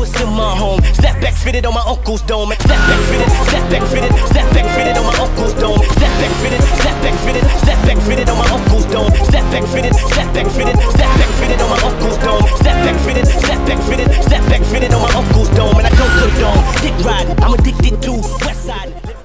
was in my home. Snap back fitted on my uncle's dome. Snap back fitted, snap back fitted, snap back fitted on my uncle's dome. Snap back fitted, snap back fitted, snap back fitted on my uncle's dome. Snap back fitted, snap back fitted, snap back fitted on my uncle's dome. Snap back fitted, snap back fitted, snap back fitted on my uncle's dome. And I don't go dome, dick riding. I'm addicted to West.